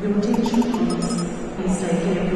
Your teaching please. Please take